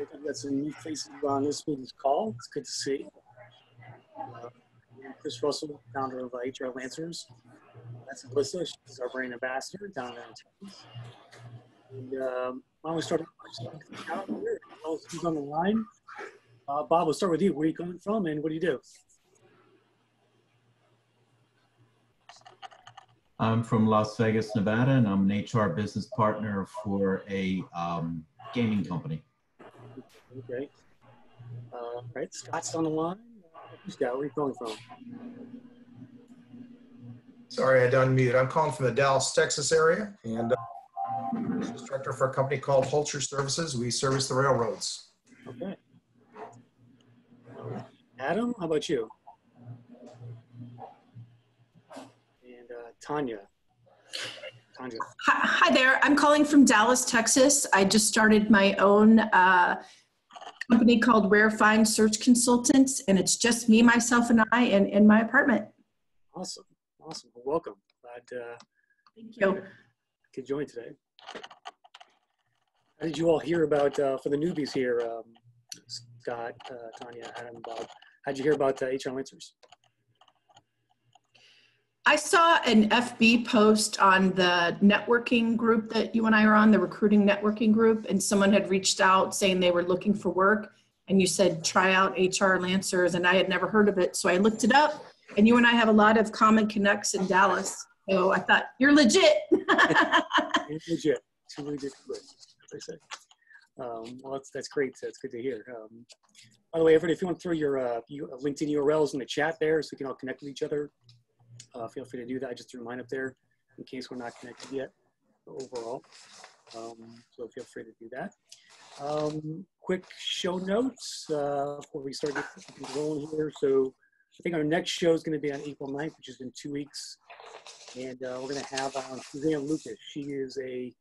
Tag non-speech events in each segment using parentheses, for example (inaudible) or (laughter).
I've got some new faces on this week's call. It's good to see. Uh, Chris Russell, founder of uh, HR Lancers. That's Alissa. She's our brand ambassador down in Texas. And um, why don't we start? Who's on the line? Uh, Bob, we'll start with you. Where are you coming from and what do you do? I'm from Las Vegas, Nevada, and I'm an HR business partner for a um, gaming company. Okay. Uh, right, Scott's on the line. Scott, where are you calling from? Sorry, I had to unmute. I'm calling from the Dallas, Texas area, and uh, instructor for a company called Holcher Services. We service the railroads. Okay. Adam, how about you? And uh, Tonja. Tonja. Hi, hi there. I'm calling from Dallas, Texas. I just started my own uh, company called Rare Find Search Consultants, and it's just me, myself, and I in, in my apartment. Awesome. Awesome. Well, welcome. Glad uh, Thank you. could join today. How did you all hear about, uh, for the newbies here, um, Scott, uh, Tonja, Adam, Bob, how'd you hear about uh, HR Lancers? I saw an FB post on the networking group that you and I are on, the recruiting networking group, and someone had reached out saying they were looking for work. And you said, try out HR Lancers, and I had never heard of it. So I looked it up, and you and I have a lot of common connects in Dallas. So I thought, you're legit. (laughs) Legit. It's legit. Um, well, that's, that's great. That's good to hear. Um, by the way, everybody, if you want to throw your uh, you, LinkedIn URLs in the chat there so we can all connect with each other, uh, feel free to do that. I just threw mine up there in case we're not connected yet overall. Um, so feel free to do that. Um, quick show notes uh, before we start getting rolling here. So I think our next show is going to be on April 9th, which is in two weeks. And uh, we're going to have on Suzanne Lucas. She is a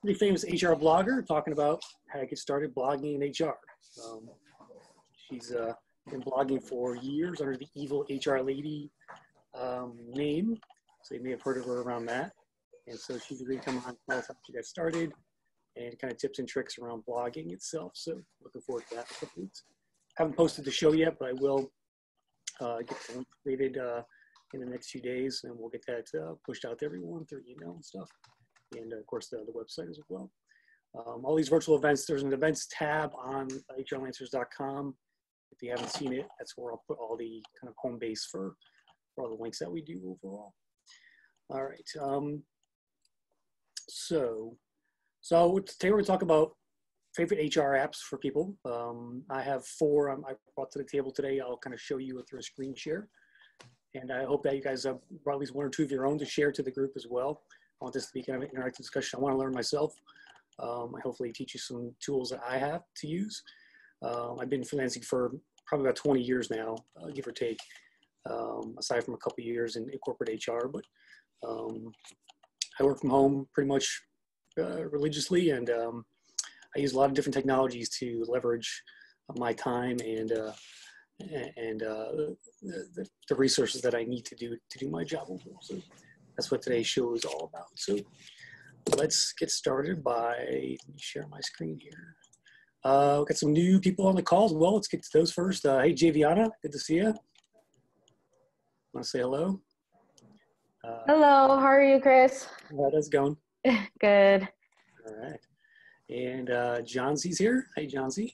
pretty famous HR blogger talking about how to get started blogging in HR. Um, she's uh, been blogging for years under the Evil HR Lady um, name. So you may have heard of her around that. And so she's going to come on tell us how she got started and kind of tips and tricks around blogging itself. So looking forward to that. weeks. Haven't posted the show yet, but I will uh, get the link created uh, in the next few days, and we'll get that uh, pushed out to everyone through email and stuff, and of course the, the website as well. Um, all these virtual events, there's an events tab on hrlancers.com. If you haven't seen it, that's where I'll put all the kind of home base for, for all the links that we do overall. All right. Um, so, so today we're going to talk about favorite HR apps for people. Um, I have four um, I brought to the table today. I'll kind of show you through a screen share. And I hope that you guys have brought at least one or two of your own to share to the group as well. I want this to be kind of an interactive discussion. I want to learn myself. Um, I hopefully teach you some tools that I have to use. Um, I've been freelancing for probably about 20 years now, uh, give or take, um, aside from a couple years in, in, corporate HR. But um, I work from home pretty much uh, religiously, and um, I use a lot of different technologies to leverage my time and uh, and uh, the, the, resources that I need to do to do my job. So that's what today's show is all about. So let's get started by share my screen here. Uh, we got some new people on the call as well. Let's get to those first. Uh, hey, Javianna, good to see you. Want to say hello? Uh, hello, how are you, Chris? How's it going? (laughs) Good. All right. And uh, John C's here. Hey, John Z.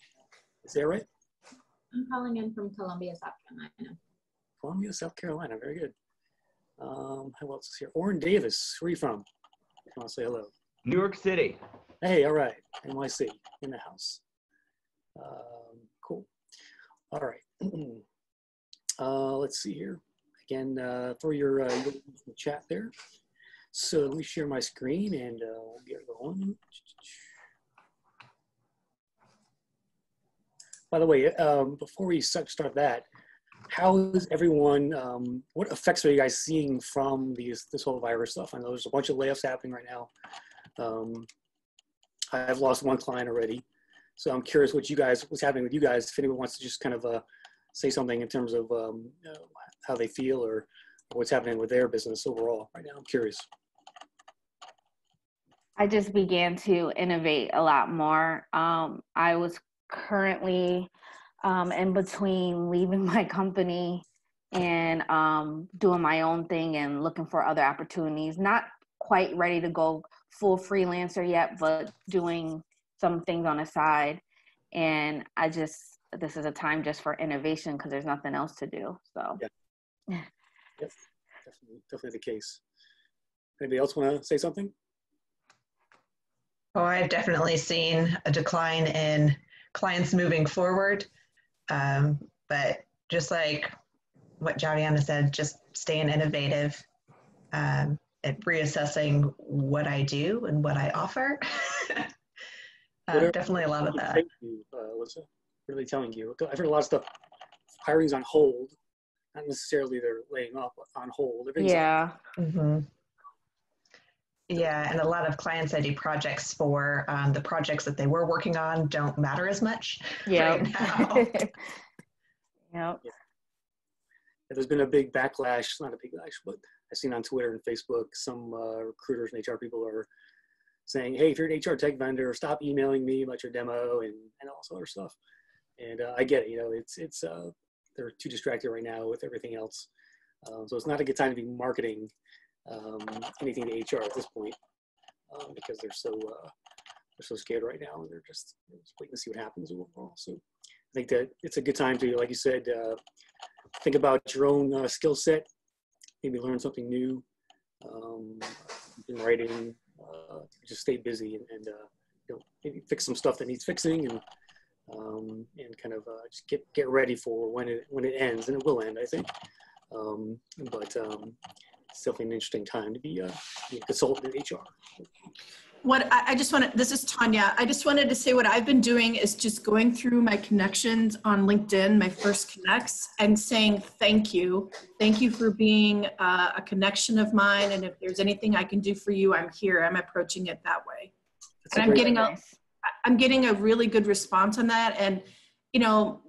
Is that right? I'm calling in from Columbia, South Carolina. Columbia, South Carolina. Very good. Um, who else is here? Orin Davis. Where are you from? If you want to say hello. New York City. Hey, all right. NYC in the house. Um, cool. All right. (clears throat) uh, let's see here. Again, uh, throw your, uh, your chat there. So let me share my screen and uh, get going. By the way, um, before we start that, how is everyone, um, what effects are you guys seeing from these, this whole virus stuff? I know there's a bunch of layoffs happening right now. Um, I've lost one client already. So I'm curious what you guys, what's happening with you guys, if anyone wants to just kind of uh, say something in terms of um, know, how they feel or, or what's happening with their business overall right now. I'm curious. I just began to innovate a lot more. Um, I was currently um, in between leaving (laughs) my company and um, doing my own thing and looking for other opportunities. Not quite ready to go full freelancer yet, but doing some things on the side. And I just, this is a time just for innovation because there's nothing else to do. So, Yeah. (laughs) Yes, definitely, definitely the case. Anybody else want to say something? Oh, I've definitely seen a decline in clients moving forward. Um, but just like what Javianna said, just staying innovative um, and reassessing what I do and what I offer. (laughs) uh, Whatever- definitely a lot of that. Thank you, uh, Alissa. What are they telling you? I've heard a lot of stuff. Hiring's on hold. Not necessarily they're laying off, but on hold. Everything's on- yeah. hmm Yeah, and a lot of clients I do projects for, um, the projects that they were working on don't matter as much (laughs) (laughs) Yeah. right now. yep. there's been a big backlash, not a big backlash, but I've seen on Twitter and Facebook, some uh, recruiters and HR people are saying, hey, if you're an HR tech vendor, stop emailing me about your demo and, and all this other stuff. And uh, I get it, you know, it's, it's, uh, they're too distracted right now with everything else. Um, so it's not a good time to be marketing um, anything to HR at this point um, because they're so, uh, they're so scared right now and they're just, just waiting to see what happens overall. So I think that it's a good time to, like you said, uh, think about your own uh, skill set, maybe learn something new, um, in writing, just stay busy and, and you know, maybe fix some stuff that needs fixing and um, and kind of uh, just get get ready for when it when it ends and it will end, I think. Um, but um, it's definitely an interesting time to be, uh, be a consultant in HR. What I, I just want to, this is Tonja. I just wanted to say what I've been doing is just going through my connections on LinkedIn, my first connects, and saying thank you. Thank you for being uh, a connection of mine. And if there's anything I can do for you, I'm here. I'm approaching it that way. That's And I'm great- getting a, Nice. I'm getting a really good response on that. And, you know,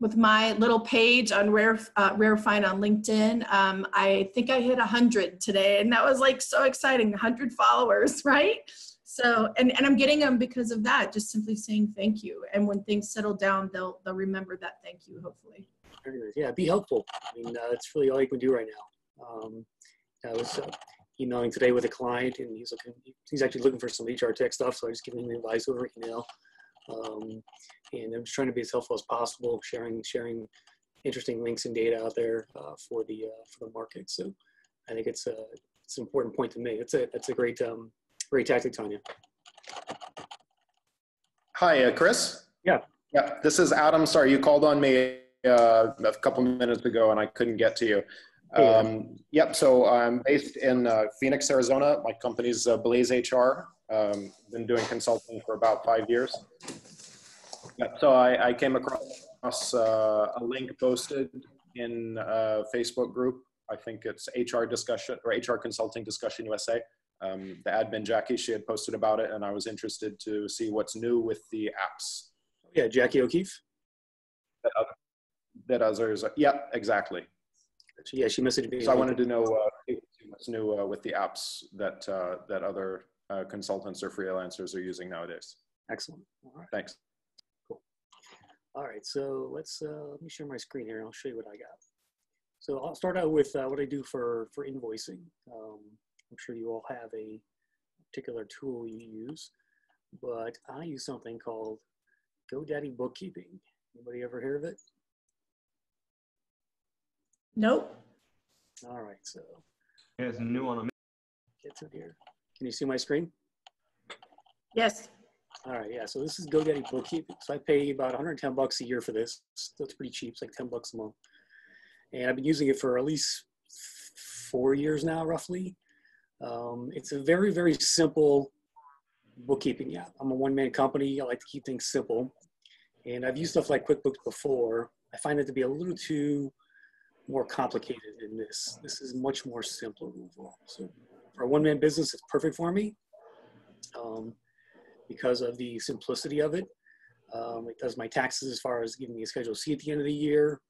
with my little page on Rare, uh, Rare Find on LinkedIn, um, I think I hit 100 today. And that was like so exciting 100 followers, (laughs) right? So, and, and I'm getting them because of that, just simply saying thank you. And when things settle down, they'll, they'll remember that thank you, hopefully. Yeah, be helpful. I mean, uh, that's really all you can do right now. Um, I was uh, emailing today with a client, and he's looking. He's actually looking for some HR tech stuff, so I just giving him advice over email. Um, and I'm just trying to be as helpful as possible, sharing sharing interesting links and data out there uh, for the uh, for the market. So I think it's a it's an important point to make. It's a that's a great um, great tactic, Tonja. Hi, uh, Chris? Yeah. Yeah, this is Adam. Sorry, you called on me uh, a couple minutes ago and I couldn't get to you. Um, yep, so I'm based in uh, Phoenix, Arizona. My company's uh, Blaze HR. Um, been doing consulting for about five years. Yeah, so I, I came across uh, a link posted in a Facebook group. I think it's HR discussion or HR Consulting Discussion USA. Um, the admin Jackie, she had posted about it, and I was interested to see what's new with the apps Yeah, Jackie O'Keefe. that, other, that others. Yeah, exactly. She, yeah, she messaged me. So I wanted to know uh, what's new uh, with the apps that uh, that other uh, consultants or freelancers are using nowadays. Excellent. All right. Thanks. Cool. All right, so let's uh, let me share my screen here and I'll show you what I got. So I'll start out with uh, what I do for for invoicing. Um, I'm sure you all have a particular tool you use, but I use something called GoDaddy Bookkeeping. Anybody ever hear of it? Nope. All right, so It's a new one. get to here. Can you see my screen? Yes. All right, yeah. So this is GoDaddy Bookkeeping. So I pay about 110 bucks a year for this. So it's pretty cheap. It's like 10 bucks a month. And I've been using it for at least four years now, roughly. Um, it's a very, very simple bookkeeping app. I'm a one-man company. I like to keep things simple. And I've used stuff like QuickBooks before. I find it to be a little too more complicated than this. This is much more simpler overall. So for a one-man business, it's perfect for me. Um, because of the simplicity of it. Um, it does my taxes as far as giving me a Schedule C at the end of the year.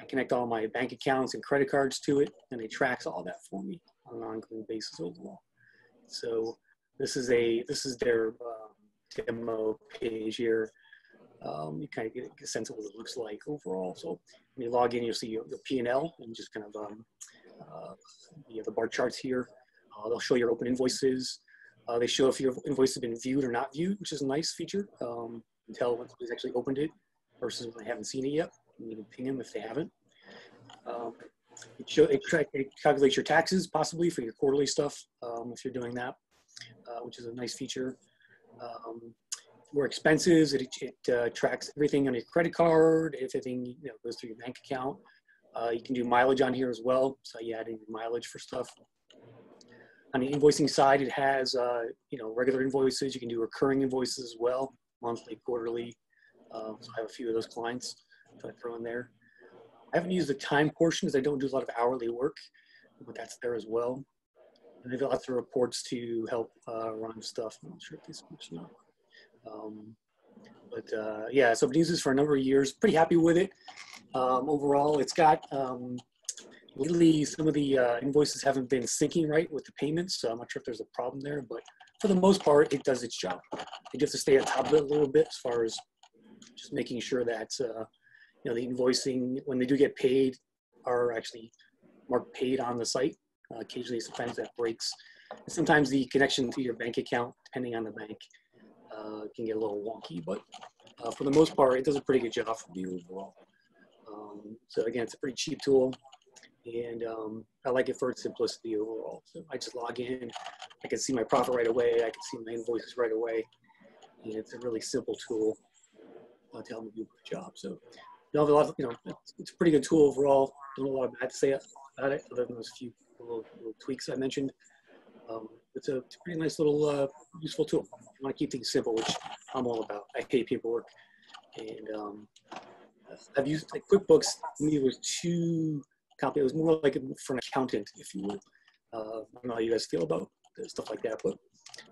I connect all my bank accounts and credit cards to it, and it tracks all that for me on an ongoing basis overall. So this is a this is their uh, demo page here. Um, you kind of get a sense of what it looks like overall. So when you log in, you'll see your, your P&L and just kind of um, uh, you have the bar charts here. Uh, they'll show your open invoices. Uh, they show if your invoice has been viewed or not viewed, which is a nice feature. Um, you can tell when somebody's actually opened it versus when they haven't seen it yet. You can ping them if they haven't. Um, it, show, it, it, calculates your taxes possibly for your quarterly stuff um, if you're doing that, uh, which is a nice feature. Um, more expenses, it, it uh, tracks everything on your credit card, if everything you know, goes through your bank account. Uh, you can do mileage on here as well, so you add in mileage for stuff. On the invoicing side, it has uh, you know regular invoices. You can do recurring invoices as well, monthly, quarterly. Uh, so I have a few of those clients that I throw in there. I haven't used the time portion because I don't do a lot of hourly work, but that's there as well. And they've got lots of reports to help uh, run stuff. I'm not sure if this much. Um, but uh, yeah, so I've used this for a number of years. Pretty happy with it. Um, overall, it's got um, Lately, some of the uh, invoices haven't been syncing right with the payments, so I'm not sure if there's a problem there, but for the most part, it does its job. You have to stay on top of it a little bit as far as just making sure that uh, you know the invoicing when they do get paid are actually marked paid on the site. Uh, occasionally, sometimes that breaks. Sometimes the connection to your bank account, depending on the bank, uh, can get a little wonky. But uh, for the most part, it does a pretty good job for you overall. Um, so again, it's a pretty cheap tool and um, I like it for its simplicity overall. So I just log in, I can see my profit right away, I can see my invoices right away, and it's a really simple tool uh, to help me do a good job. So you have a lot of, you know, it's a pretty good tool overall. Don't know a lot of bad to say about it, other than those few little, little tweaks I mentioned. Um, it's, a, pretty nice little uh, useful tool. You want to keep things simple, which I'm all about. I hate paperwork, and um, I've used like QuickBooks. To me, it was too complicated. It was more like for an accountant, if you will. Uh, I don't know how you guys feel about stuff like that, but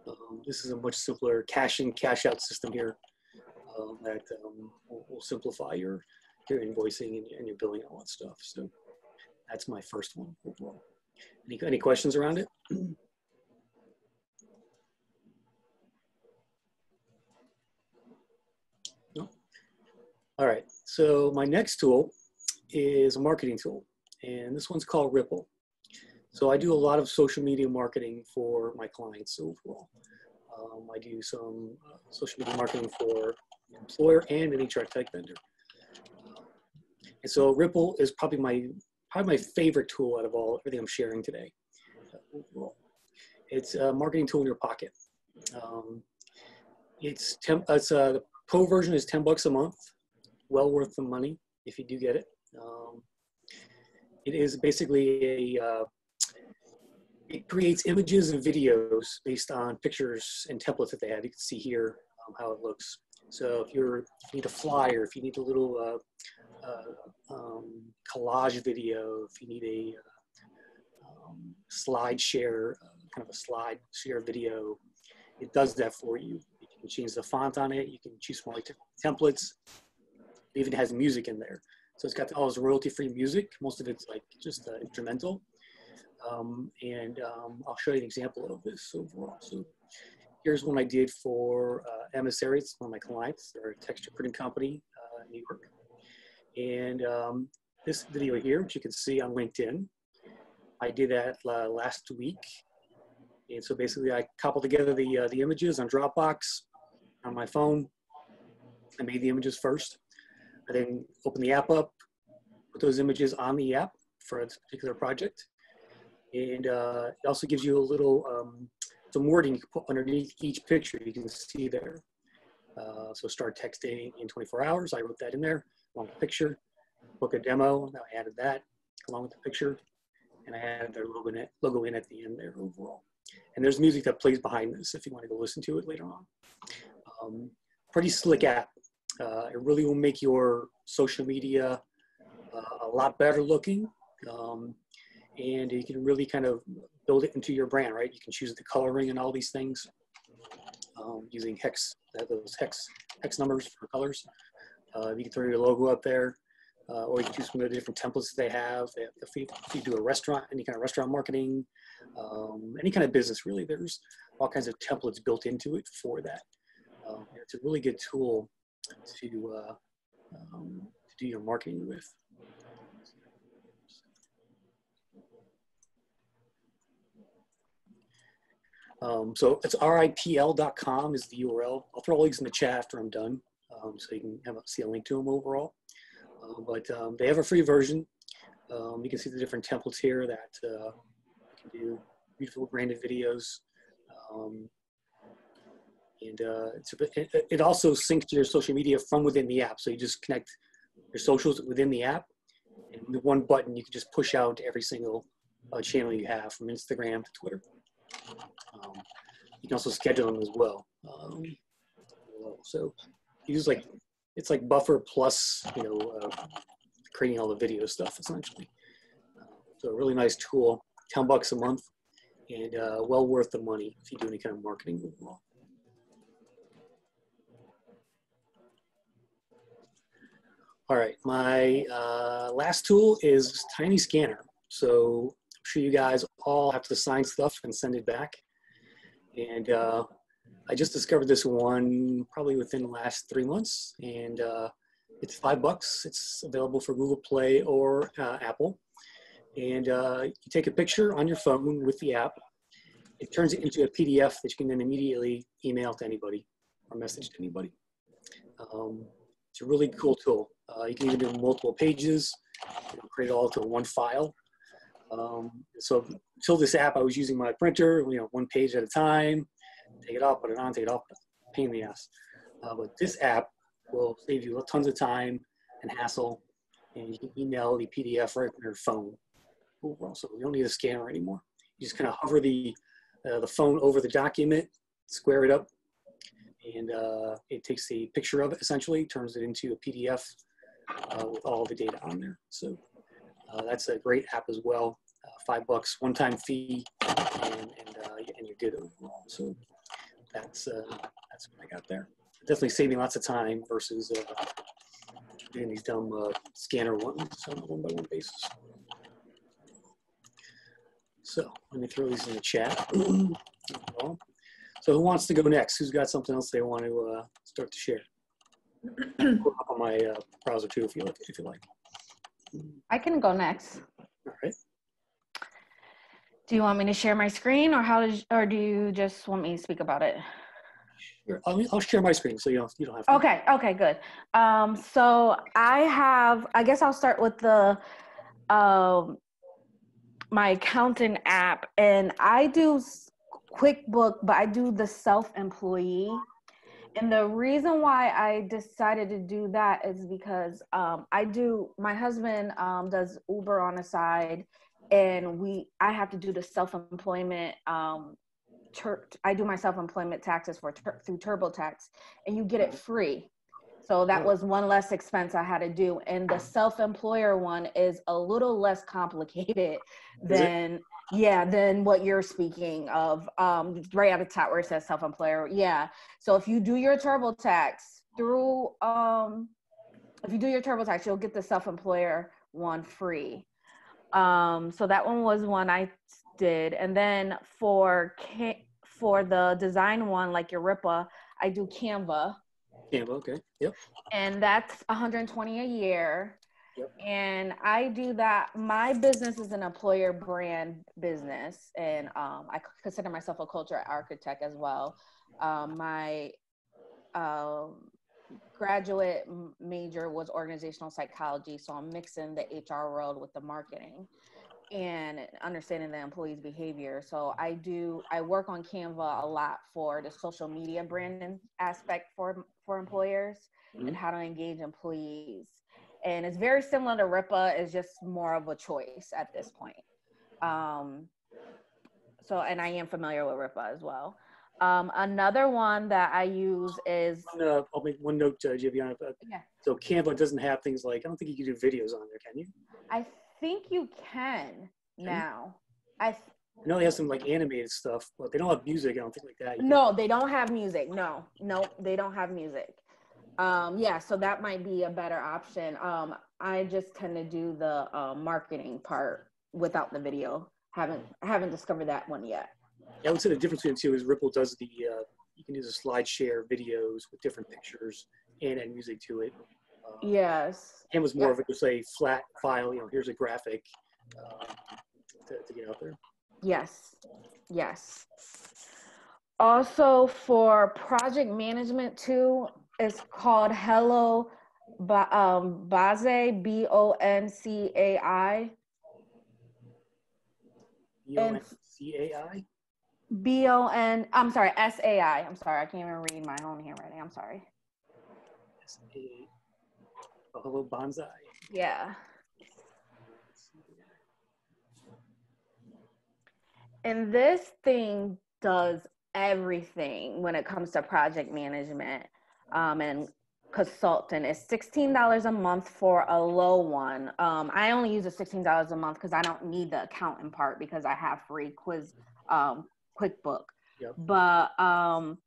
um, this is a much simpler cash in, cash out system here uh, that um, will, will, simplify your your invoicing and, and, your billing and all that stuff. So that's my first one overall. Any, any questions around it? (clears throat) All right, so my next tool is a marketing tool and this one's called Ripl. So I do a lot of social media marketing for my clients overall. Um, I do some uh, social media marketing for an employer and an HR tech vendor. And so Ripl is probably my probably my favorite tool out of all everything I'm sharing today. It's a marketing tool in your pocket. Um, it's temp, it's uh, the pro version is 10 bucks a month, well worth the money if you do get it. Um, it is basically a, uh, it creates images and videos based on pictures and templates that they have. You can see here um, how it looks. So if you're, if you need a flyer, if you need a little uh, uh, um, collage video, if you need a uh, um, slide share, uh, kind of a slide share video, it does that for you. You can change the font on it. You can choose from like templates. It even has music in there. So it's got all this royalty-free music. Most of it's like just uh, instrumental. Um, and um, I'll show you an example of this overall. So here's one I did for uh, Emissary. It's one of my clients. They're a texture printing company uh, in New York. And um, this video here, which you can see on LinkedIn, I did that uh, last week. And so basically I coupled together the, uh, the images on Dropbox on my phone. I made the images first. I then open the app up, put those images on the app for a particular project. And uh, it also gives you a little, um, some wording you can put underneath each picture you can see there. Uh, so start texting in 24 hours. I wrote that in there along with the picture. Book a demo, I added that along with the picture. And I added their logo in, logo in at the end there overall. And there's music that plays behind this if you want to go listen to it later on. Um, pretty slick app. Uh, it really will make your social media uh, a lot better looking. Um, and you can really kind of build it into your brand, right? You can choose the coloring and all these things um, using hex, those hex, hex numbers for colors. Uh, you can throw your logo up there, uh, or you can choose of the different templates they have. If you, if you do a restaurant, any kind of restaurant marketing, um, any kind of business, really, there's all kinds of templates built into it for that. Uh, it's a really good tool to, uh, um, to do your marketing with. Um, so it's ripl.com is the URL. I'll throw all these in the chat after I'm done, um, so you can have a, see a link to them overall. Uh, but um, they have a free version. Um, you can see the different templates here that uh, you can do beautiful branded videos. Um, and uh, it, it also syncs to your social media from within the app. So you just connect your socials within the app. And with one button, you can just push out every single uh, channel you have from Instagram to Twitter. Um, you can also schedule them as well. Um, so use like, it's like Buffer plus, you know, uh, creating all the video stuff essentially. Uh, so a really nice tool, 10 bucks a month and uh, well worth the money if you do any kind of marketing overall. All right, my uh, last tool is Tiny Scanner. So I'm sure you guys all have to sign stuff and send it back. And uh, I just discovered this one probably within the last three months, and uh, it's five bucks. It's available for Google Play or uh, Apple. And uh, you take a picture on your phone with the app. It turns it into a PDF that you can then immediately email to anybody or message to anybody. Um, it's a really cool tool. Uh, you can even do multiple pages, you know, create it all into one file. Um, so until this app, I was using my printer, you know, one page at a time, take it off, put it on, take it off, pain in the ass. Uh, but this app will save you tons of time and hassle, and you can email the PDF right from your phone. So you don't need a scanner anymore. You just kind of hover the uh, the phone over the document, square it up, and uh, it takes a picture of it essentially, turns it into a PDF uh, with all the data on there. So uh, that's a great app as well. Uh, five bucks, one-time fee, and, and, uh, and you're good overall. So that's uh, that's what I got there. Definitely saving lots of time versus doing these dumb scanner ones on a one-by-one basis. So let me throw these in the chat. (clears throat) So who wants to go next? Who's got something else they want to uh, start to share? (clears throat) up on my uh, browser too, if you like. If you like. I can go next. All right. Do you want me to share my screen, or how does, or do you just want me to speak about it? Sure. I'll, I'll share my screen, so you don't you don't have. To. Okay. Okay. Good. Um, so I have. I guess I'll start with the. Um, my accountant app, and I do QuickBook, but I do the self-employee. And the reason why I decided to do that is because um, I do. My husband um, does Uber on the side, and we I have to do the self-employment. Um, ter- I do my self-employment taxes for ter- through TurboTax, and you get it free. So that was one less expense I had to do. And the self-employer one is a little less complicated than yeah than what you're speaking of um right at the top where it says self-employer yeah. So if you do your turbotax through um if you do your turbotax you'll get the self-employer one free. Um so that one was one i did and then for for the design one like your ripa i do canva. Canva okay yep. And that's 120 a year and I do that. My business is an employer brand business, and um, I consider myself a culture architect as well. Um, my uh, graduate major was organizational psychology, so I'm mixing the HR world with the marketing and understanding the employee's behavior. So I do I work on Canva a lot for the social media branding aspect for for employers mm-hmm. and how to engage employees and it's very similar to Ripa. It's just more of a choice at this point. Um, so, and I am familiar with Ripa as well. Um, another one that I use is. Uh, I'll make one note, uh, Javianna. Uh, yeah. So Canva doesn't have things like I don't think you can do videos on there, can you? I think you can now. I. Th- I know they have some like animated stuff, but they don't have music. I don't think like that. No, they don't have music. No, no, they don't have music. Um, yeah, so that might be a better option. Um, I just tend to do the uh, marketing part without the video. Haven't haven't discovered that one yet. Yeah, I would say the difference between the two is Ripl does the uh, you can do the slide share videos with different pictures, and add music to it. Uh, Yes. was more of a, just a flat file, you know, here's a graphic uh, to, to get out there. Yes. Yes. Also for project management too, it's called Hello Ba- um, Baze, B O N C A I. U-N-C-A-I? B O N, I'm sorry, S A I. I'm sorry, I can't even read my own handwriting. I'm sorry. S-A- Oh, hello, bonsai. Yeah. And this thing does everything when it comes to project management um, and consultant. is $16 a month for a low one. Um, I only use the $16 a month because I don't need the accountant part because I have free quiz um, QuickBook. Yep. But um,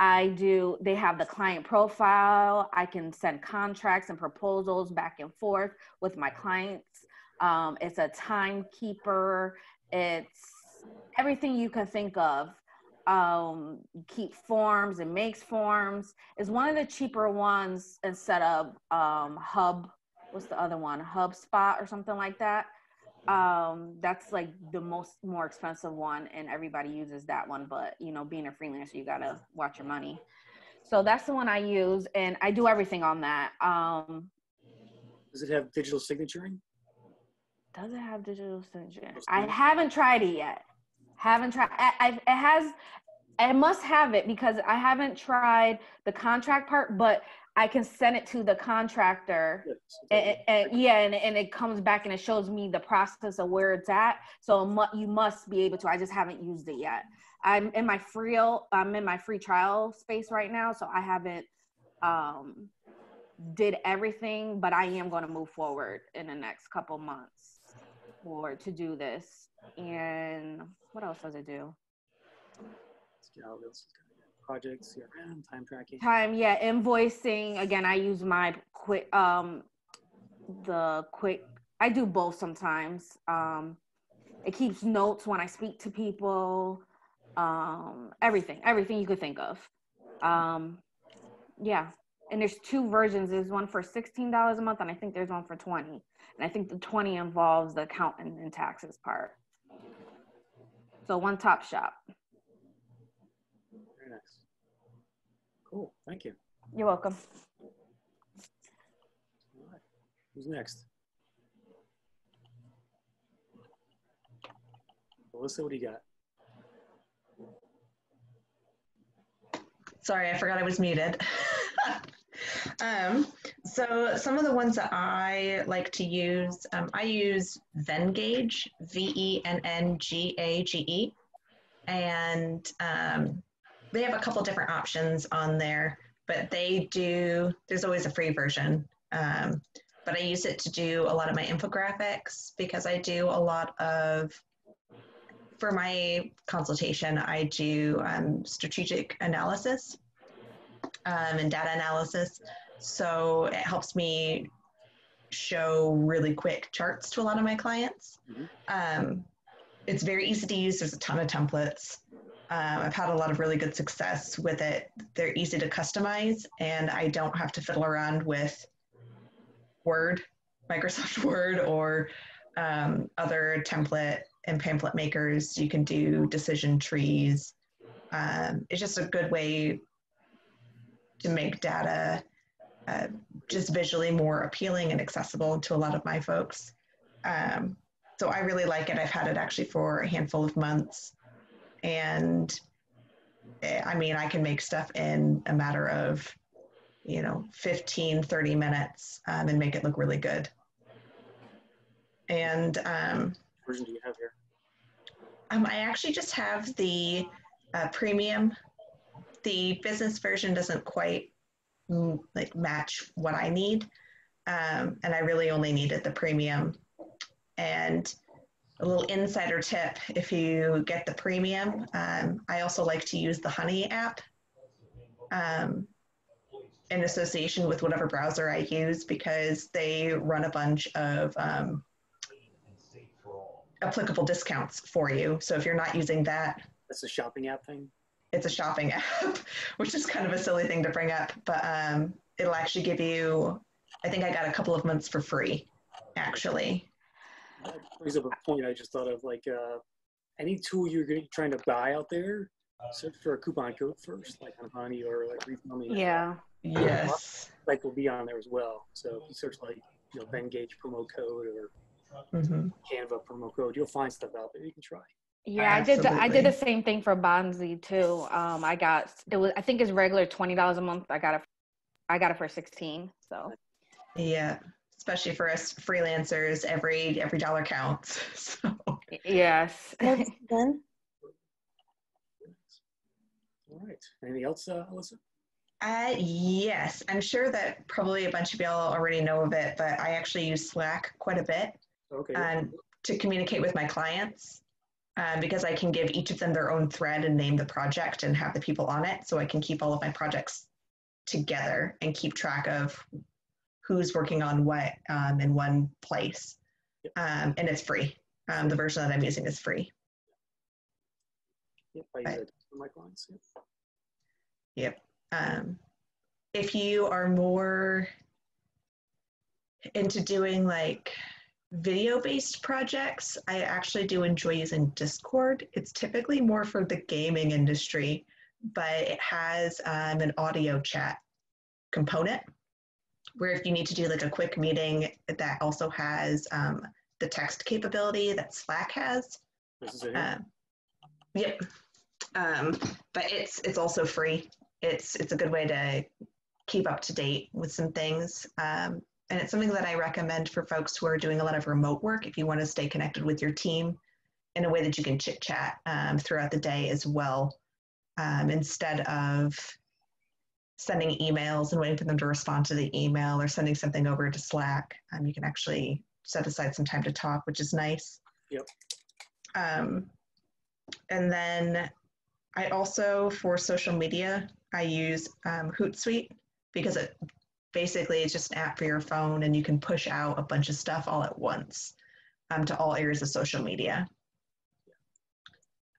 I do, they have the client profile. I can send contracts and proposals back and forth with my clients. Um, it's a timekeeper. It's everything you can think of. Um, keep forms and makes forms. Is one of the cheaper ones instead of um, Hub. What's the other one? HubSpot or something like that. Um, that's like the most more expensive one, and everybody uses that one. But you know, being a freelancer, you gotta watch your money. So that's the one I use, and I do everything on that. Um, Does it have digital signaturing? does it have digital signature? I haven't tried it yet. Haven't tried. I, I, it has. I must have it because I haven't tried the contract part, but I can send it to the contractor. Yes. And, and- yeah, and, and it comes back and it shows me the process of where it's at. So mu- you must be able to. I just haven't used it yet. I'm in my free. I'm in my free trial space right now, so I haven't um, did everything. But I am going to move forward in the next couple months for to do this. And what else does it do? Let's get out this. Projects, CRM, time tracking. time yeah invoicing. Again i use my quick um the quick i do both sometimes. Um it keeps notes when i speak to people. Um everything everything you could think of. Um yeah. And there's two versions. There's one for $16 a month and i think there's one for 20 and i think the 20 involves the accountant and taxes part so one top shop Very nice. Cool, thank you. you're welcome All right. Who's next? Melissa, what do you got? Sorry, I forgot I was muted. (laughs) um, so some of the ones that I like to use, um, I use Venngage, V-E-N-N-G-A-G-E, and um, they have a couple different options on there, but they do. There's always a free version. Um, but I use it to do a lot of my infographics because I do a lot of for my consultation, I do um, strategic analysis um, and data analysis. So it helps me show really quick charts to a lot of my clients. Mhm. Um, it's very easy to use. There's a ton of templates. Um, I've had a lot of really good success with it. They're easy to customize, and I don't have to fiddle around with Word, (laughs) Microsoft Word, or um, other template and pamphlet makers. You can do decision trees. Um, it's just a good way to make data uh, just visually more appealing and accessible to a lot of my folks. Um, so I really like it. I've had it actually for a handful of months. And eh, I mean, I can make stuff in a matter of, you know, 15, 30 minutes um, and make it look really good. And um, What version do you have here? um, I actually just have the uh, premium. The business version doesn't quite mm, like match what I need, um, and I really only needed the premium. And a little insider tip: if you get the premium, um, I also like to use the Honey app um, in association with whatever browser I use because they run a bunch of um, applicable discounts for you. So if you're not using that, That's the shopping app thing. It's a shopping (laughs) app, which is kind of a silly thing to bring up. But um, it'll actually give you, I think I got a couple of months for free, actually. That brings up a point I just thought of, like, uh, any tool you're gonna- trying to buy out there, search for a coupon code first, like on Honey or like Refund Me. Yeah. Yes. Like will be on there as well. So if you search like, you know, Venngage promo code or hmm Canva promo code, you'll find stuff out there you can try. Yeah, I did. The, I did the same thing for Bonsai too. Um, I got it was. I think it's regular twenty dollars a month. I got it. I got it for sixteen. So Yeah. Especially for us freelancers, every every dollar counts. (laughs) So yes. That's (laughs) done. All right. Anything else, uh, Alissa? Uh, yes, I'm sure that probably a bunch of y'all already know of it, but I actually use Slack quite a bit Okay. um, to communicate with my clients uh, because I can give each of them their own thread and name the project and have the people on it. So I can keep all of my projects together and keep track of who's working on what um, in one place. Um, and it's free. Um, the version that I'm using is free. Yep, I use it for my clients. Yep. Yep. Um, if you are more into doing like video based projects, I actually do enjoy using Discord. It's typically more for the gaming industry, but it has um, an audio chat component where if you need to do like a quick meeting, that also has um, the text capability that Slack has. This is it. Um, yep. Um, but it's it's also free. It's it's a good way to keep up to date with some things. Um, and it's something that I recommend for folks who are doing a lot of remote work. If you want to stay connected with your team in a way that you can chit chat um, throughout the day as well, um, instead of sending emails and waiting for them to respond to the email or sending something over to Slack. Um, you can actually set aside some time to talk, which is nice. Yep. Um, and then I also, for social media, I use um, Hootsuite because it basically it's just an app for your phone and you can push out a bunch of stuff all at once um, to all areas of social media.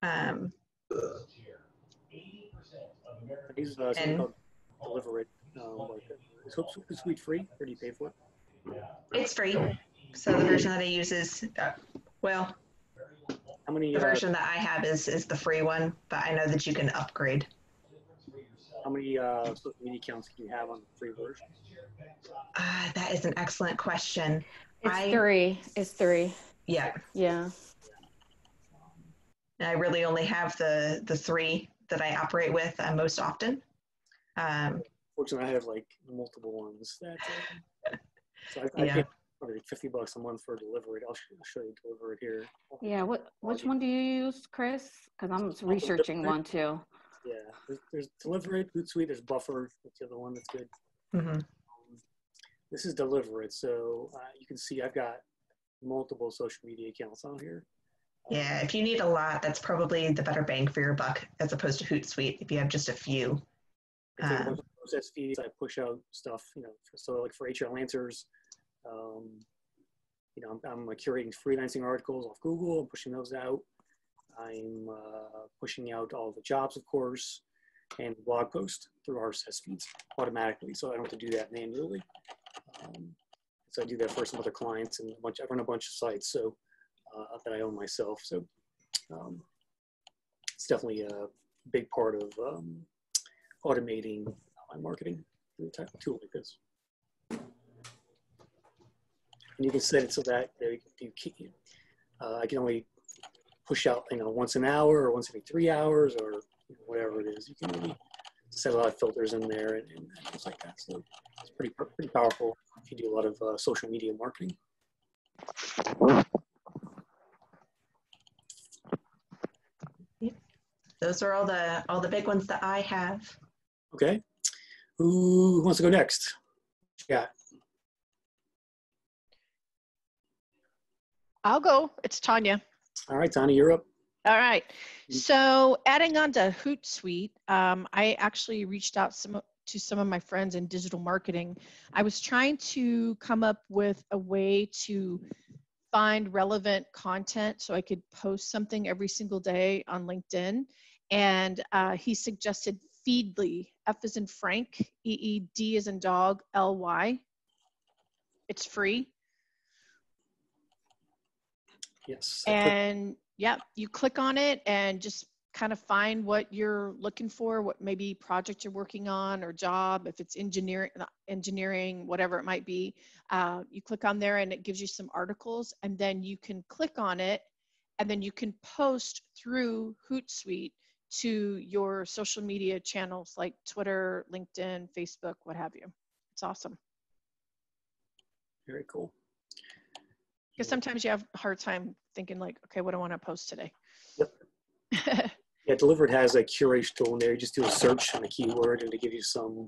Um, uh, and- dlvr.it. Um, like, is Hoop Suite free or do you pay for it? it's free. So the version that I use is, uh, well, How many the uh, version that I have is, is the free one, but I know that you can upgrade. how many uh, social media accounts can you have on the free version? Uh, that is an excellent question. it's I- three. It's three. Yeah, Yeah. I really only have the the three that I operate with uh, most often. Um, Fortunately, I have like multiple ones. That, uh, (laughs) so I, I Yeah. pay probably like 50 bucks a month for dlvr.it. I'll, sh- I'll show you dlvr.it here. Yeah. What? Which one do you use, Chris? Because I'm researching one too. Yeah, there's, there's dlvr.it, Hootsuite, there's Buffer. That's the other one that's good. mhm. Um, this is dlvr.it. So uh, you can see I've got multiple social media accounts on here. Yeah, if you need a lot, that's probably the better bang for your buck as opposed to Hootsuite if you have just a few. I Um, process feeds. I push out stuff, you know, so like for HR Lancers, um, you know, I'm, I'm curating freelancing articles off Google. I'm pushing those out. I'm uh, pushing out all the jobs, of course, and blog posts through RSS feeds automatically. So I don't have to do that manually. Um, so I do that for some other clients and a bunch. I run a bunch of sites so uh, that I own myself. So um, it's definitely a big part of um, automating my marketing through a type of tool like this. And you can set it so that you, you keep, uh, I can only push out, you know, once an hour or once every three hours or whatever it is. You can really set a lot of filters in there and, and things like that. So it's pretty, pretty powerful if you do a lot of uh, social media marketing. Those are all the all the big ones that I have. Okay. Who wants to go next? Yeah. I'll go. It's Tonja. All right, Tonja, you're up. All right. Mm. So adding on to Hootsuite, um, I actually reached out some, to some of my friends in digital marketing. I was trying to come up with a way to find relevant content so I could post something every single day on LinkedIn. And uh, he suggested Feedly. F is in Frank. E E D is in dog. L Y. It's free. Yes. And yeah, you click on it and just kind of find what you're looking for, what maybe project you're working on or job, if it's engineering, engineering, whatever it might be. Uh, you click on there and it gives you some articles, and then you can click on it, and then you can post through Hootsuite to your social media channels like Twitter, LinkedIn, Facebook, what have you. It's awesome. Very cool. Because sometimes you have a hard time thinking like, okay, what do I want to post today? Yep. (laughs) Yeah, dlvr.it has a curation tool in there. You just do a search on a keyword and to give you some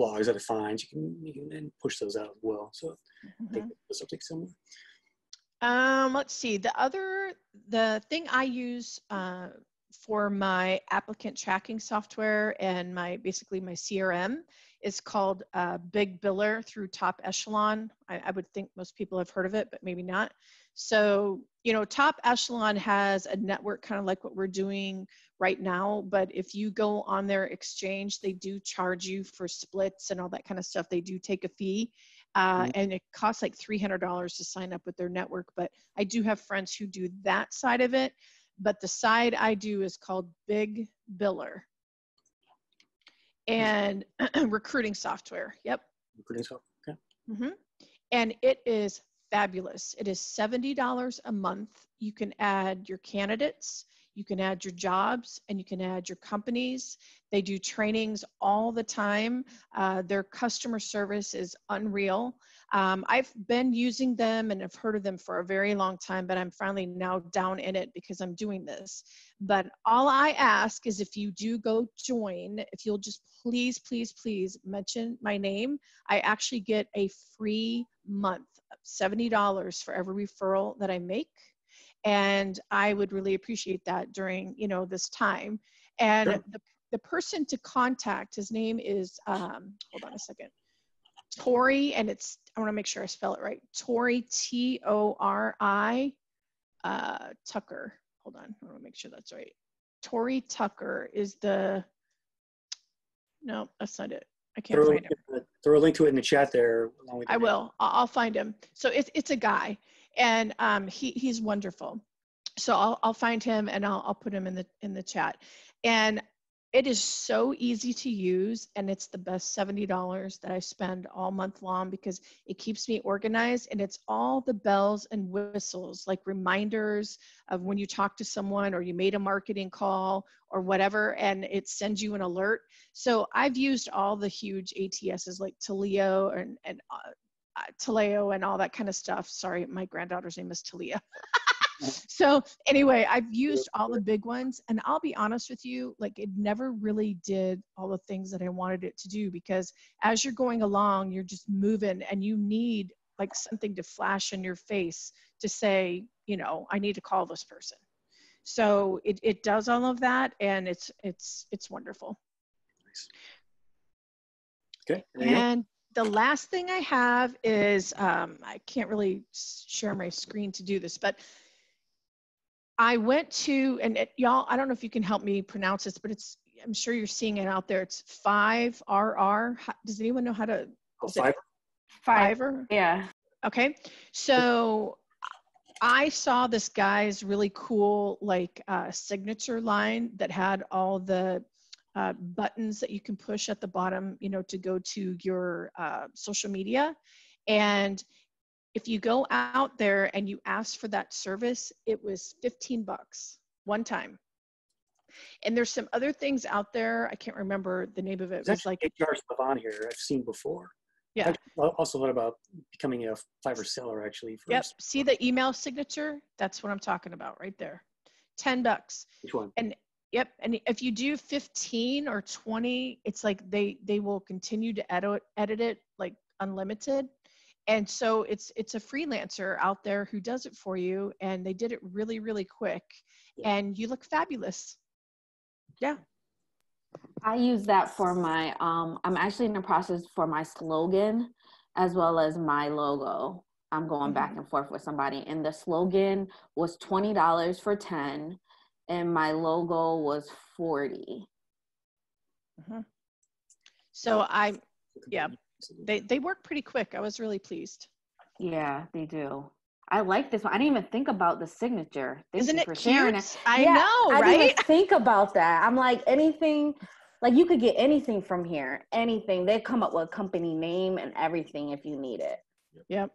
blogs that it finds. You can you can then push those out as well. So I think it's something similar. Um, let's see. The other, the thing I use uh, for my applicant tracking software and my basically my CRM is called uh, Big Biller through Top Echelon. I, I would think most people have heard of it, but maybe not. So, you know, Top Echelon has a network kind of like what we're doing right now. But if you go on their exchange, they do charge you for splits and all that kind of stuff. They do take a fee. Uh, and it costs like $300 to sign up with their network. But I do have friends who do that side of it. But the side I do is called Big Biller and (clears throat) recruiting software. Yep. Recruiting software. Okay. hmm And it is fabulous. It is $70 a month. You can add your candidates, you can add your jobs, and you can add your companies. They do trainings all the time. Uh, their customer service is unreal. Um, I've been using them and have heard of them for a very long time, but I'm finally now down in it because I'm doing this. But all I ask is if you do go join, if you'll just please, please, please mention my name, I actually get a free month, $70 for every referral that I make. And I would really appreciate that during, you know, this time. And Sure. the, the person to contact, his name is, um, hold on a second. Tori, and it's, I want to make sure I spell it right. Tori, T O R I, uh, Tucker. Hold on, I want to make sure that's right. Tori Tucker is the, no, that's not it. I can't Throw, find him. throw a link to it in the chat there. along with I will. I'll find him. So it's it's a guy, and um, he he's wonderful. So I'll I'll find him and I'll I'll put him in the in the chat. And it is so easy to use, and it's the best seventy dollars that I spend all month long because it keeps me organized, and it's all the bells and whistles like reminders of when you talk to someone or you made a marketing call or whatever, and it sends you an alert. So I've used all the huge ATSs like Taleo and, and uh, Taleo and all that kind of stuff. Sorry, my granddaughter's name is Talia. (laughs) so anyway, I've used all the big ones, and I'll be honest with you, like it never really did all the things that I wanted it to do because as you're going along, you're just moving, and you need like something to flash in your face to say, you know, I need to call this person. So it, it does all of that, and it's it's it's wonderful. Okay. you go. And the last thing I have is um, I can't really share my screen to do this, but I went to and it, y'all. I don't know if you can help me pronounce this, but it's I'm sure you're seeing it out there. It's five RR. How- Does anyone know how to? Oh, is it Fiverr? Five. Fiverr? Yeah. Okay. So I saw this guy's really cool like uh, signature line that had all the uh, buttons that you can push at the bottom, you know, to go to your uh, social media. And if you go out there and you ask for that service, it was 15 bucks one time. And there's some other things out there. I can't remember the name of it. It's was like, HR stuff on here I've seen before. yeah. I also thought about becoming a Fiverr seller actually. Yep. See the email signature? That's what I'm talking about right there. 10 bucks. Which one? And yep, and if you do 15 or 20, it's like they they will continue to edit edit it like unlimited. And so it's it's a freelancer out there who does it for you and they did it really really quick Yeah. and you look fabulous. Yeah. I use that for my um I'm actually in the process for my slogan as well as my logo. I'm going back and forth with somebody and the slogan was $20 for 10 and my logo was 40. Mhm. So I, yeah, they, they work pretty quick. I was really pleased. Yeah, they do. I like this one. I didn't even think about the signature. Thank Isn't you it for sharing cute? it. I Yeah, know, I didn't right? even (laughs) think about that. I'm like anything, like you could get anything from here. Anything. They come up with a company name and everything if you need it. Yep.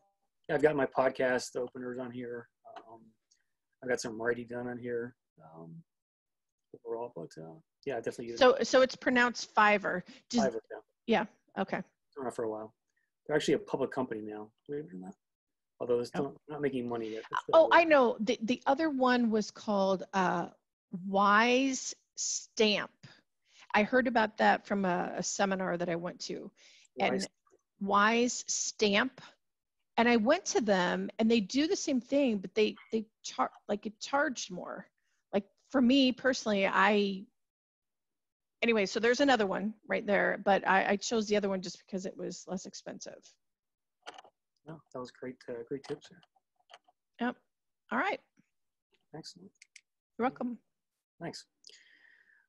Yeah, I've got my podcast openers on here. Um, I've got some writing done on here um, overall, but uh, yeah, I definitely use So, so it's pronounced Fiverr. Does- Fiverr now. yeah. Okay. Around for a while. They're actually a public company now, believe it or not. Although it's still not making money yet. Oh, I know. The, the other one was called uh, Wise Stamp. I heard about that from a, a seminar that I went to. And Wise- WiseStamp. And I went to them and they do the same thing, but they they charge like it charged more. For me personally, I anyway, so there's another one right there, but I, I chose the other one just because it was less expensive. No, that was great. Uh, great tips there. Yep. All right. Excellent. You're welcome. Thanks.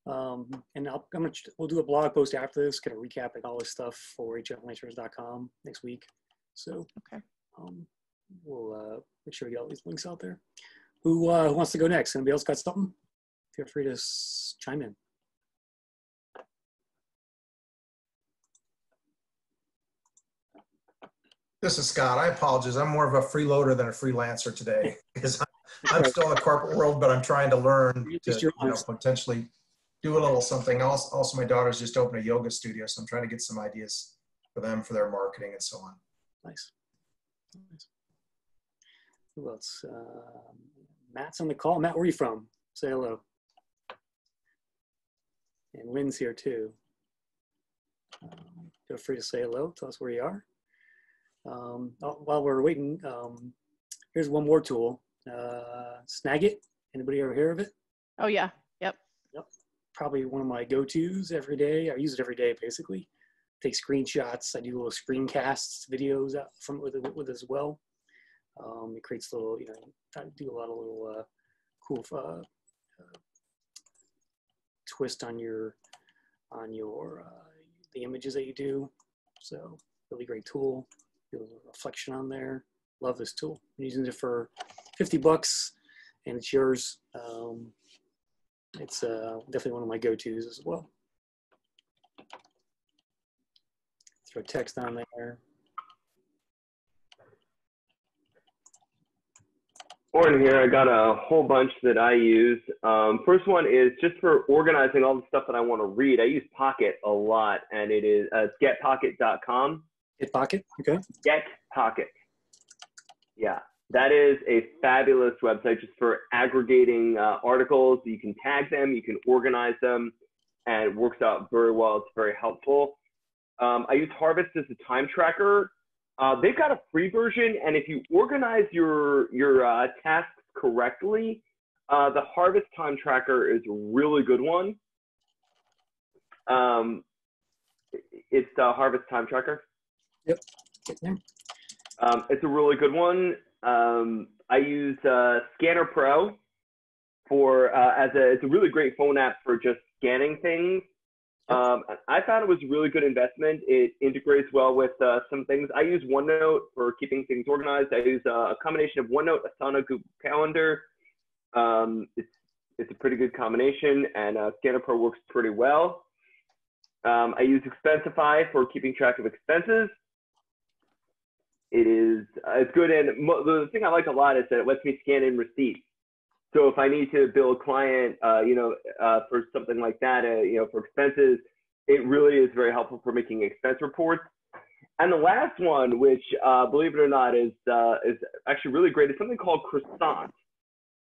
Um, and I'll, I'm gonna, we'll do a blog post after this, kind of recapping all this stuff for HRlancers.com next week. So Okay. um, we'll uh, make sure we get all these links out there. Who, uh, who wants to go next? Anybody else got something? Feel free to chime in. This is Scott. I apologize. I'm more of a freeloader than a freelancer today (laughs) because I'm, I'm still in the corporate world, but I'm trying to learn to you know, potentially do a little something else. Also, my daughter's just opened a yoga studio, so I'm trying to get some ideas for them for their marketing and so on. Nice. Nice. Who else? Um Matt's on the call. Matt, where are you from? Say hello. And Lynn's here too. Um, feel free to say hello. Tell us where you are. Um, while we're waiting, um, here's one more tool. Uh, Snagit. Anybody ever hear of it? Oh yeah. Yep. Yep. Probably one of my go-tos every day. I use it every day basically. Take screenshots. I do little screencasts, videos out from with it with it as well. Um, it creates little, you know, I do a lot of little uh, cool uh, twist on your on your uh, the images that you do. So really great tool. Do a reflection on there. Love this tool. I'm using it for 50 bucks, and it's yours. Um, it's uh, definitely one of my go-tos as well. Throw text on there. Morning here. I got a whole bunch that I use. Um, first one is just for organizing all the stuff that I want to read. I use Pocket a lot, and it is uh, getpocket.com. Hit pocket. Okay. Get Pocket. Yeah, that is a fabulous website just for aggregating uh, articles. You can tag them, you can organize them, and it works out very well. It's very helpful. Um, I use Harvest as a time tracker. Uh, they've got a free version, and if you organize your your uh, tasks correctly, uh, the Harvest time tracker is a really good one. Um, it's the Harvest time tracker. Yep. Um, it's a really good one. Um, I use uh, Scanner Pro for uh, as a it's a really great phone app for just scanning things. Um, I found it was a really good investment. It integrates well with uh, some things. I use OneNote for keeping things organized. I use uh, a combination of OneNote, Asana, Google Calendar. Um, it's it's a pretty good combination, and uh, Scanner Pro works pretty well. Um, I use Expensify for keeping track of expenses. It is uh, it's good, and the thing I like a lot is that it lets me scan in receipts. So if I need to bill a client, uh, you know, uh, for something like that, uh, you know, for expenses, it really is very helpful for making expense reports. And the last one, which uh, believe it or not, is uh, is actually really great, is something called Croissant.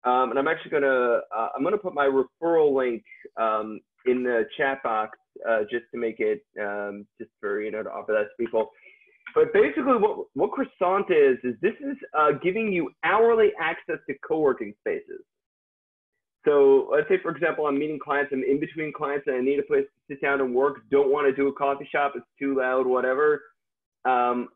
Um, and I'm actually gonna uh, I'm gonna put my referral link um, in the chat box just to make it um, just for you know to offer that to people. But basically, what what Croissant is is this is giving you hourly access to co-working spaces. So let's say, for example, I'm meeting clients, I'm in between clients, and I need a place to sit down and work. Don't want to do a coffee shop; it's too loud, whatever. Um,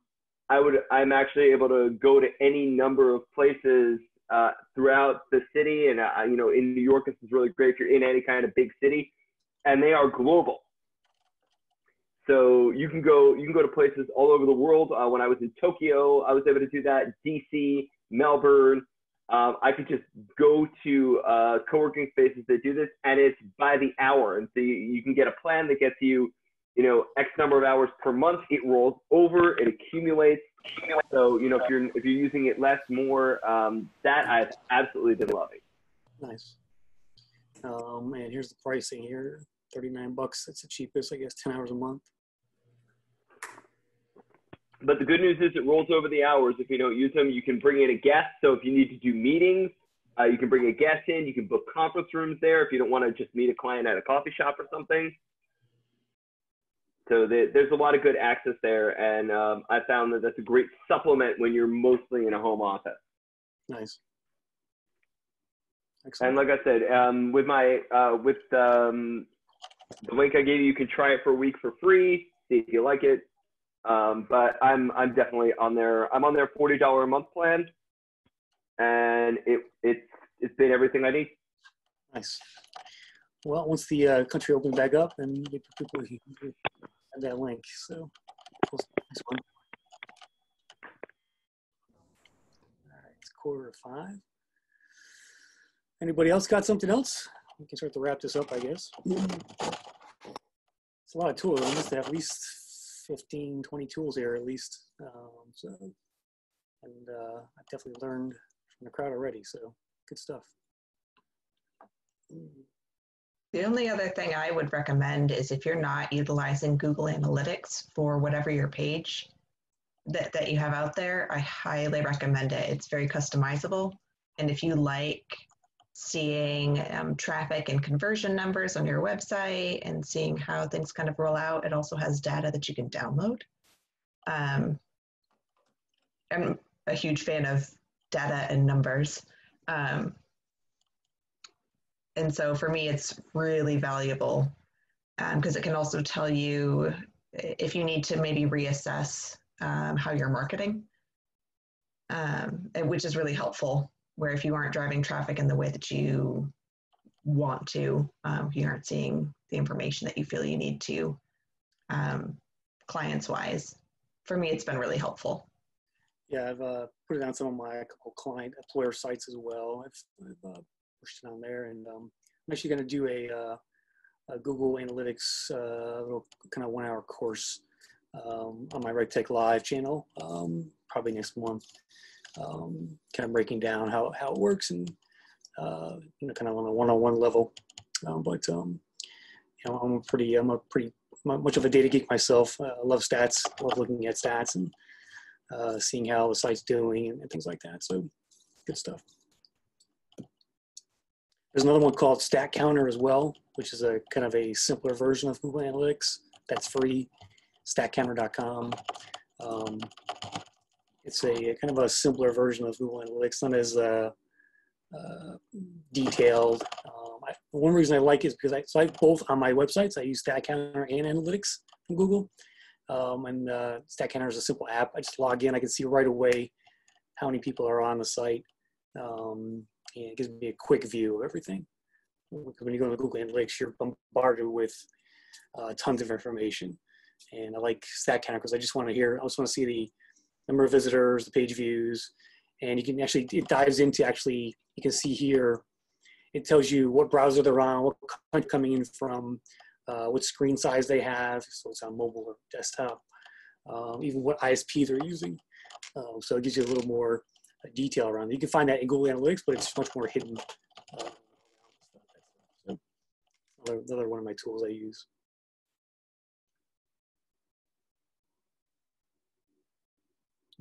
I would, I'm actually able to go to any number of places uh, throughout the city, and uh, you know, in New York, this is really great if you're in any kind of big city, and they are global. so you can go you can go to places all over the world. Uh, when I was in Tokyo, I was able to do that. DC, Melbourne. Um, I could just go to uh, co-working spaces that do this, and it's by the hour. And so you, you can get a plan that gets you, you know, X number of hours per month. It rolls over, it accumulates. So you know, if you're if you're using it less, more, um, that I've absolutely been loving. Nice. Um, and here's the pricing here. 39 bucks. That's the cheapest, I guess, 10 hours a month. But the good news is it rolls over the hours. If you don't use them, you can bring in a guest. So if you need to do meetings, uh, you can bring a guest in. You can book conference rooms there if you don't want to just meet a client at a coffee shop or something. So the, there's a lot of good access there, and um, I found that that's a great supplement when you're mostly in a home office. Nice. Excellent. And like I said, um, with my uh, with um, the link I gave you, you can try it for a week for free, see if you like it. Um, but I'm I'm definitely on their I'm on their forty dollar a month plan, and it it's it's been everything I need. Nice. Well, once the uh, country opens back up, and people have that link. So, one. All right, it's quarter of five. Anybody else got something else? We can start to wrap this up, I guess. It's a lot of tools. I must have at least 15, 20 tools there at least. Um, so, and uh, I've definitely learned from the crowd already. So, good stuff. The only other thing I would recommend is if you're not utilizing Google Analytics for whatever your page that, that you have out there, I highly recommend it. It's very customizable. And if you like seeing um, traffic and conversion numbers on your website and seeing how things kind of roll out, it also has data that you can download. Um, I'm a huge fan of data and numbers. Um, and so for me, it's really valuable because um, it can also tell you if you need to maybe reassess um, how you're marketing, um, which is really helpful. Where if you aren't driving traffic in the way that you want to, um, you aren't seeing the information that you feel you need to, um, clients wise. For me, it's been really helpful. Yeah, I've uh, put it on some of my client employer sites as well. I've, I've uh, pushed it on there. And um, I'm actually going to do a, uh, a, Google Analytics uh, little kind of one hour course um, on my RecTech Live channel, um, probably next month. Um, kind of breaking down how, how it works and uh, you know kind of on a one-on-one level. Um, but um, you know, I'm pretty I'm a pretty much of a data geek myself. Uh, I love stats, love looking at stats and uh, seeing how the site's doing and, and things like that. So good stuff. There's another one called StatCounter as well, which is a kind of a simpler version of Google Analytics. That's free, statcounter.com. Um, it's a, kind of a simpler version of Google Analytics, not as uh, uh, detailed. Um, I, one reason I like it is because I, so I both on my websites, I use StatCounter and Analytics from Google. Um, and uh, StatCounter is a simple app. I just log in, I can see right away how many people are on the site. Um, and it gives me a quick view of everything. When you go to Google Analytics, you're bombarded with uh, tons of information. And I like StatCounter because I just want to hear, I just want to see the number of visitors, the page views, and you can actually, it dives into actually, you can see here, it tells you what browser they're on, what content coming in from, uh, what screen size they have, so it's on mobile or desktop, um, even what ISP they're using. Um, so it gives you a little more detail around it. You can find that in Google Analytics, but it's much more hidden. Uh, another, another one of my tools I use.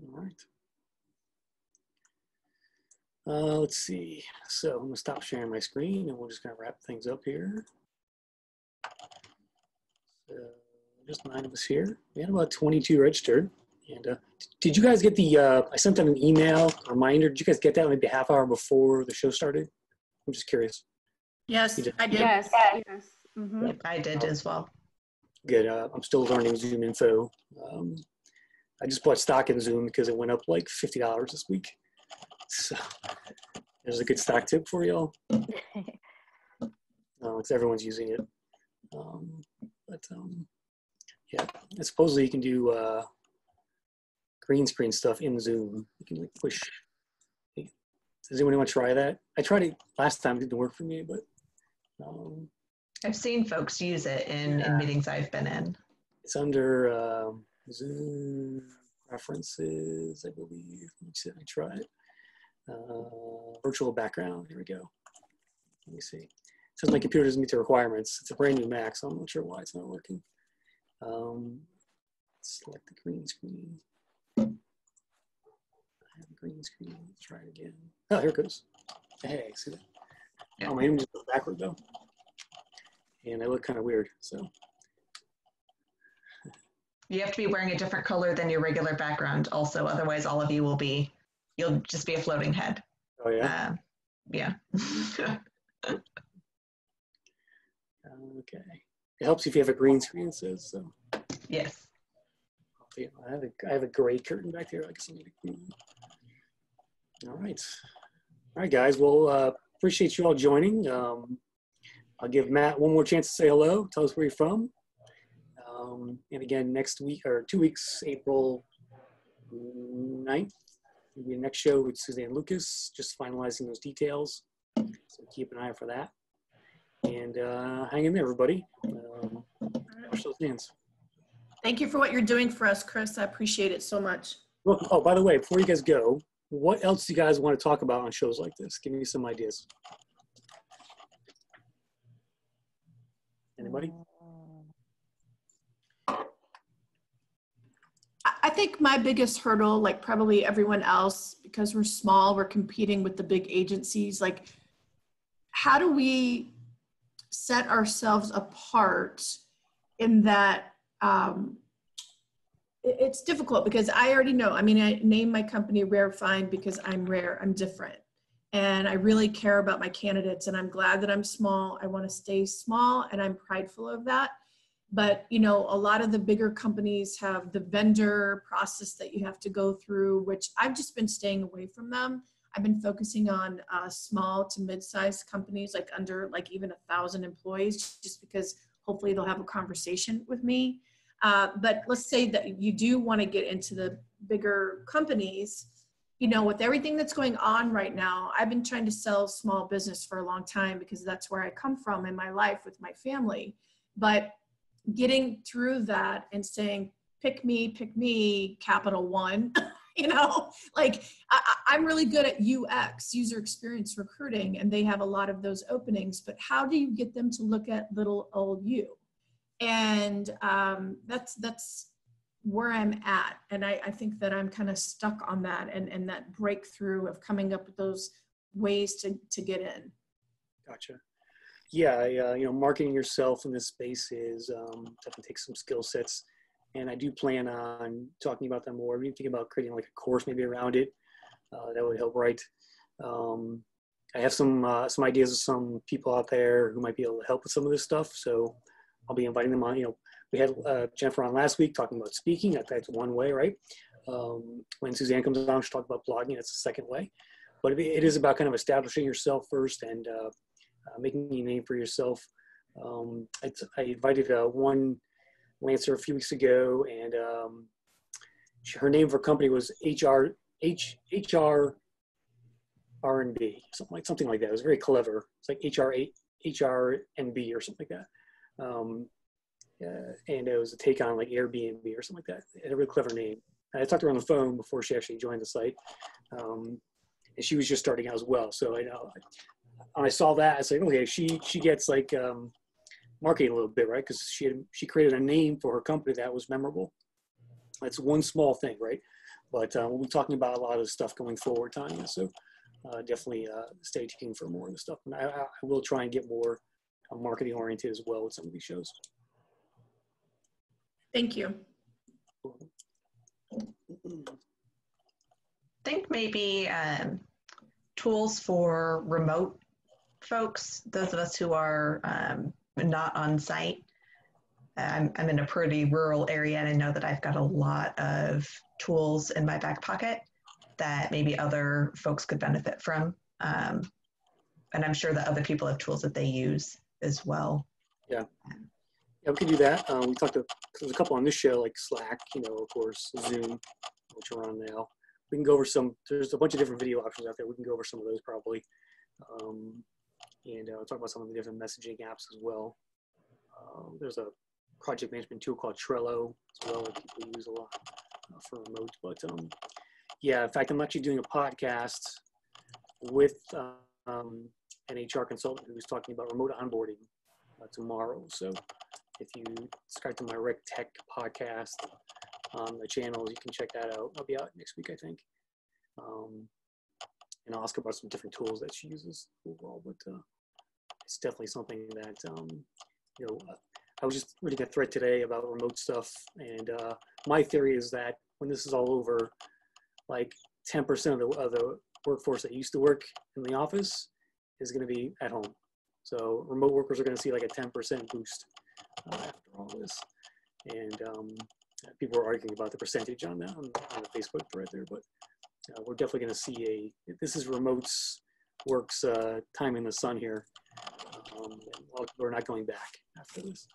All right. Uh, let's see. So I'm gonna stop sharing my screen and we're just gonna wrap things up here. So just nine of us here. We had about 22 registered. And uh, did you guys get the, uh, I sent them an email reminder. Did you guys get that maybe a half hour before the show started? I'm just curious. Yes, did? I did. Yes, yes. Mm-hmm. Yep, I did as well. Good. Uh, I'm still learning Zoom info. Um, I just bought stock in Zoom because it went up like $50 this week. So there's a good stock tip for y'all. no, (laughs) it's everyone's using it. Um, but um, yeah, and supposedly you can do uh, green screen stuff in Zoom. You can like push. Does anyone want to try that? I tried it last time. It didn't work for me, but um, I've seen folks use it in, in meetings I've been in. it's under um, Zoom preferences, I believe. Let me see. if I try it. Uh, virtual background. Here we go. Let me see. It says my computer doesn't meet the requirements. It's a brand new Mac, so I'm not sure why it's not working. Um, select the green screen. I have a green screen. Let's try it again. Oh, here it goes. Hey, see that? Oh, my image is backward though. And I look kind of weird, so. You have to be wearing a different color than your regular background also, otherwise all of you will be, you'll just be a floating head. Oh, yeah? Uh, yeah. (laughs) Okay. It helps if you have a green screen, says, so. yes. Yeah, I have a, I have a gray curtain back there. I guess I need a green. All right. All right, guys. Well, uh, appreciate you all joining. Um, I'll give Matt one more chance to say hello. Tell us where you're from. Um, and again, next week or two weeks, April 9th, will be the next show with Suzanne Lucas, just finalizing those details. So keep an eye out for that. And uh, hang in there, everybody. Um, wash those hands. Thank you for what you're doing for us, Chris. I appreciate it so much. Look, oh, by the way, before you guys go, what else do you guys want to talk about on shows like this? Give me some ideas. Anybody? I- think my biggest hurdle, like probably everyone else, because we're small, we're competing with the big agencies. Like, how do we set ourselves apart in that um, it's difficult because I already know. I mean, I name my company RareFind because I'm rare, I'm different. And I really care about my candidates, and I'm glad that I'm small. I want to stay small, and I'm prideful of that but you know a lot of the bigger companies have the vendor process that you have to go through which i've just been staying away from them. I've been focusing on uh, small to mid-sized companies like under like even a thousand employees just because hopefully they'll have a conversation with me. Uh, but let's say that you do want to get into the bigger companies you know with everything that's going on right now i've been trying to sell small business for a long time because that's where i come from in my life with my family. But getting through that and saying pick me pick me capital one (laughs) you know? Like I, i'm really good at ux user experience recruiting and they have a lot of those openings but how do you get them to look at little old you? And um, that's that's where i'm at and i, I think that i'm kind of stuck on that and, and that breakthrough of coming up with those ways to, to get in. Gotcha. Yeah, uh, you know, marketing yourself in this space is um, definitely takes some skill sets, and I do plan on talking about them more. Even thinking about creating like a course maybe around it. Uh, that would help, right? Um, I have some uh, some ideas of some people out there who might be able to help with some of this stuff. So I'll be inviting them on. You know, we had uh, Jennifer on last week talking about speaking. That- That's one way, right? Um, when Suzanne comes on, she'll talk about blogging. That's the second way. But it, it is about kind of establishing yourself first and uh, uh, making a name for yourself. Um, I, I invited uh, one Lancer a few weeks ago, and um, she- her name her company was HR H HR R and B, something like something like that. It was very clever. It's like HR HR and B or something like that. Um, uh, and it was a take on like Airbnb or something like that. It had a really clever name. I talked to her on the phone before she actually joined the site, um, and she was just starting out as well. So I know when I saw that, I said, okay, she she gets like um, marketing a little bit, right? Because she had, she created a name for her company that was memorable. That's one small thing, right? But uh, we'll be talking about a lot of stuff going forward, Tonja. So uh, definitely uh, stay tuned for more of the stuff. And I, I I will try and get more uh, marketing oriented as well with some of these shows. thank you I think maybe um, tools for remote folks, those of us who are um, not on site. I'm, I'm in a pretty rural area and I know that I've got a lot of tools in my back pocket that maybe other folks could benefit from. Um, and I'm sure that other people have tools that they use as well. Yeah, Yeah, we could do that. Um, we talked to there's a couple on this show, like Slack, you know, of course, Zoom, which we're on now. We can go over some. There's a bunch of different video options out there. We can go over some of those probably, um, and uh, talk about some of the different messaging apps as well. Uh, there's a project management tool called Trello as well that people use a lot uh, for remote. But um, yeah, in fact, I'm actually doing a podcast with um, an HR consultant who's talking about remote onboarding uh, tomorrow. So if you subscribe to my RecTech podcast on the channels, you can check that out. I'll be out next week, I think. Um, and ask about some different tools that she uses overall, but uh, it's definitely something that, um, you know, I was just reading a thread today about remote stuff. And uh, my theory is that when this is all over, like 10% of the, of the workforce that used to work in the office is going to be at home. So remote workers are going to see like a 10% boost uh, after all this. And um, people are arguing about the percentage on that on, on the Facebook thread there, but uh, we're definitely going to see a, this is remotes works uh, time in the sun here. Um, we're not going back after this.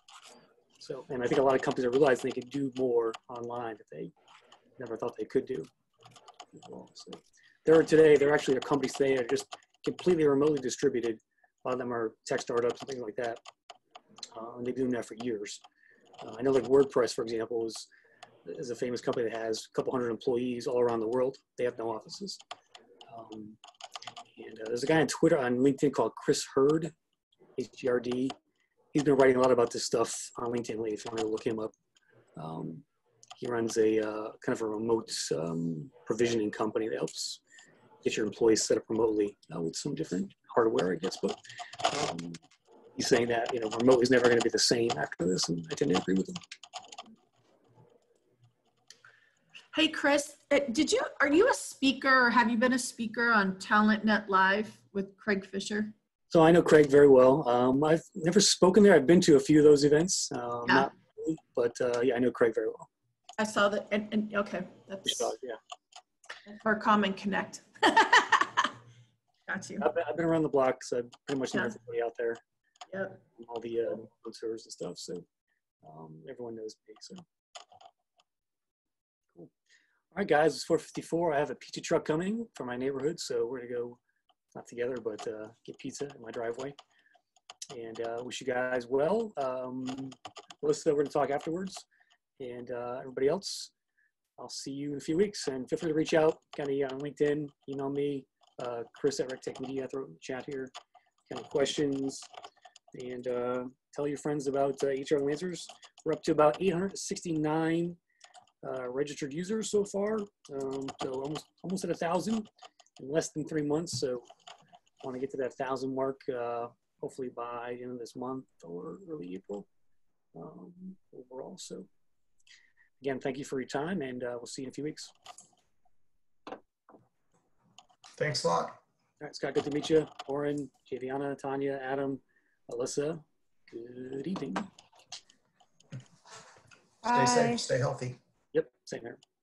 So, and I think a lot of companies are realizing they can do more online that they never thought they could do. Well, so there are today, there actually are companies today that are just completely remotely distributed. A lot of them are tech startups and things like that. Uh, and they've been doing that for years. Uh, I know like WordPress, for example, is, is a famous company that has a couple hundred employees all around the world. They have no offices. Um, and uh, there's a guy on Twitter, on LinkedIn called Chris Herd, H-G-R-D. He's been writing a lot about this stuff on LinkedIn lately, if you want to look him up. Um, he runs a uh, kind of a remote um, provisioning company that helps get your employees set up remotely uh, with some different hardware, I guess. But um, he's saying that you know remote is never going to be the same after this, and I tend to agree with him. Hey, Chris, uh, did you are you a speaker or have you been a speaker on TalentNet Live with Craig Fisher? So I know Craig very well. Um, I've never spoken there. I've been to a few of those events, um, Yeah. not really, but uh, yeah, I know Craig very well. I saw that, and, and okay, that's Yeah, for Common Connect. (laughs) Got you. I've been, I've been around the block, so I pretty much know Yeah. everybody out there, Yep. all the uh, and stuff. So um, everyone knows me. So. All right, guys, it's 4:54. I have a pizza truck coming from my neighborhood, so we're gonna go not together, but uh, get pizza in my driveway. And uh, wish you guys well. Um, Melissa, we're gonna talk afterwards, and uh, everybody else. I'll see you in a few weeks, and feel free to reach out, kind of on LinkedIn, email me, uh, Chris at RecTech Media, throw it in the chat here, kind of questions, and uh, tell your friends about uh, HR Lancers. We're up to about 869 uh, registered users so far, um, so almost almost at a thousand in less than three months. So want to get to that thousand mark, uh, hopefully by end of this month or early April um, overall. So again, thank you for your time, and uh, we'll see you in a few weeks. Thanks a lot. All right, Scott, good to meet you. Orin, Javianna, Tonja, Adam, Alissa, good evening. Bye. Stay safe, stay healthy. Same here.